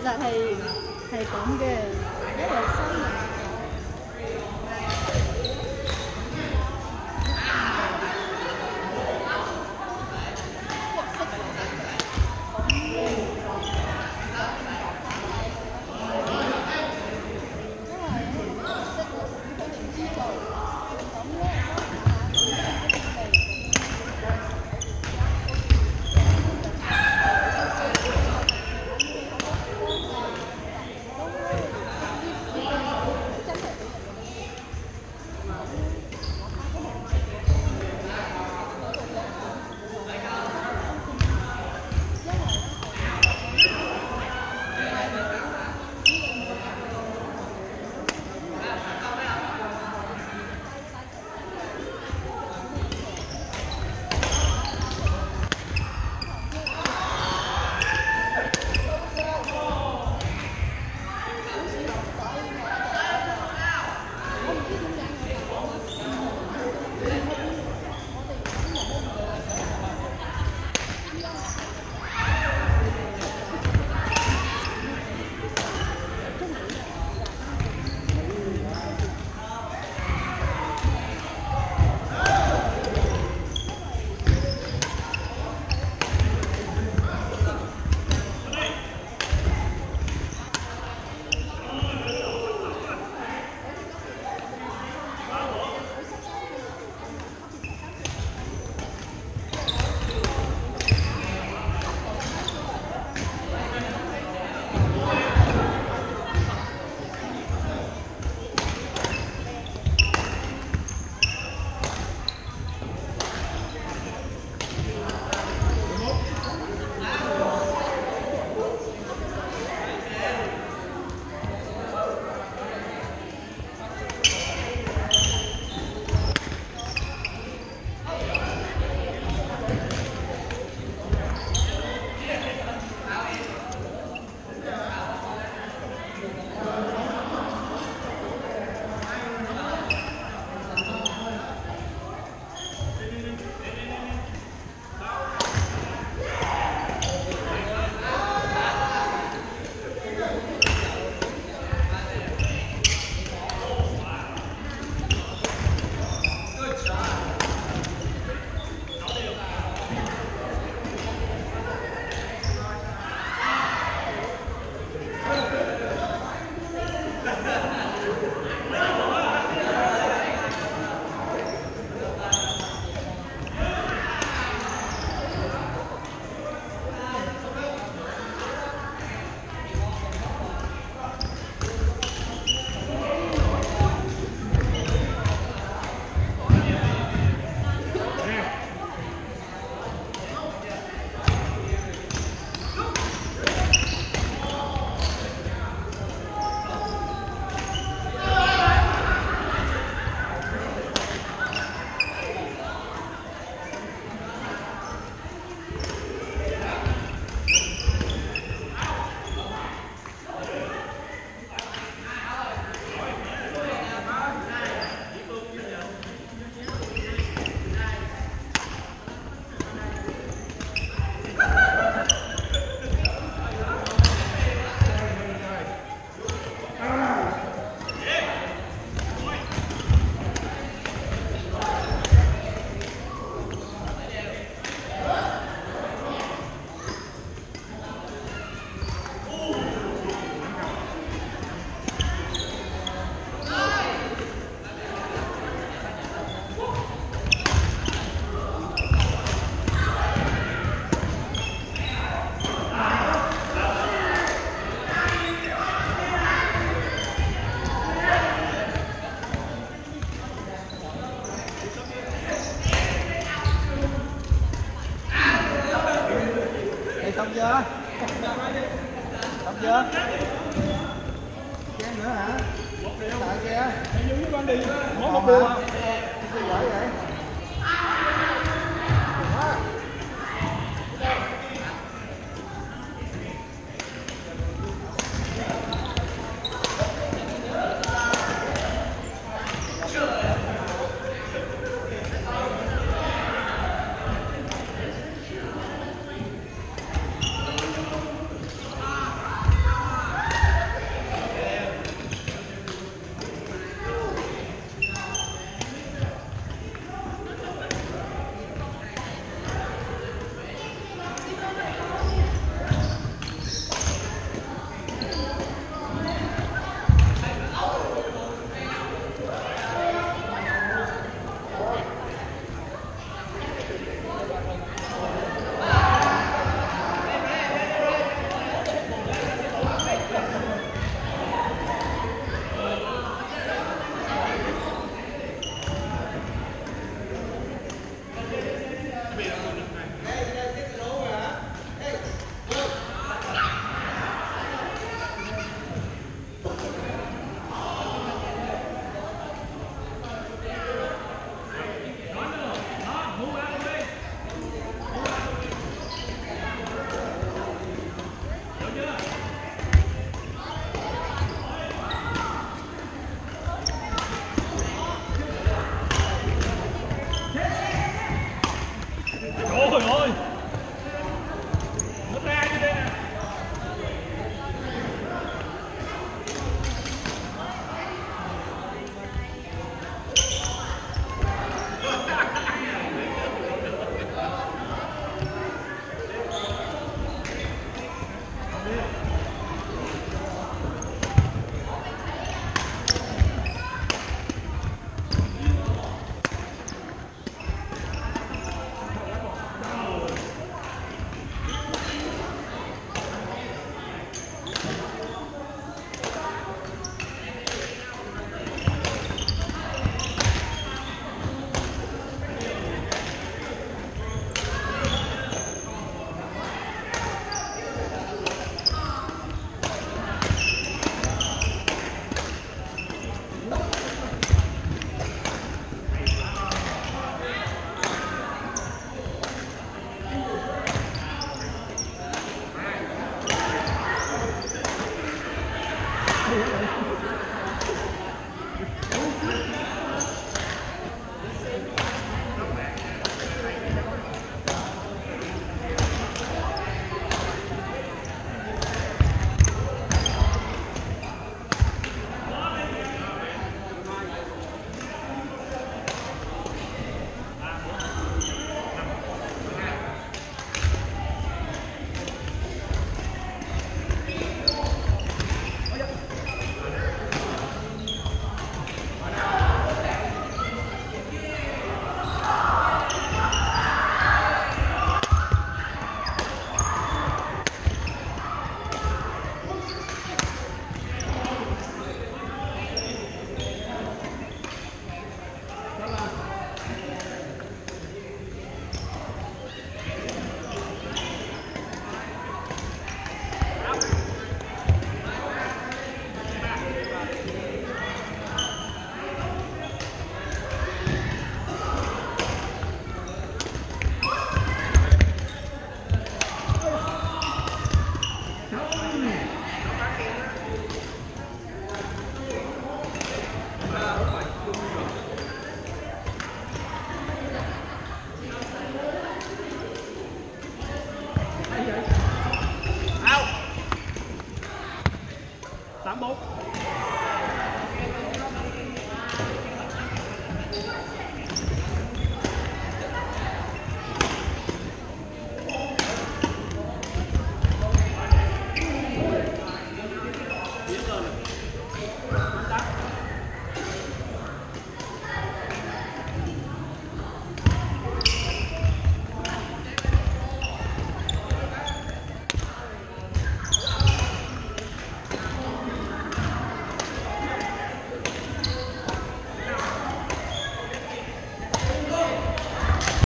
thầy thầy cũng kìa rất là xanh Xong Chén nữa hả? Một điều. Tại kia. Em đi với con đi. Mỗi một điều à? Sao vậy?